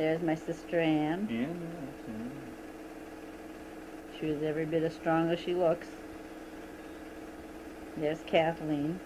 There's my sister Anne. Yeah, She was every bit as strong as she looks. There's Kathleen.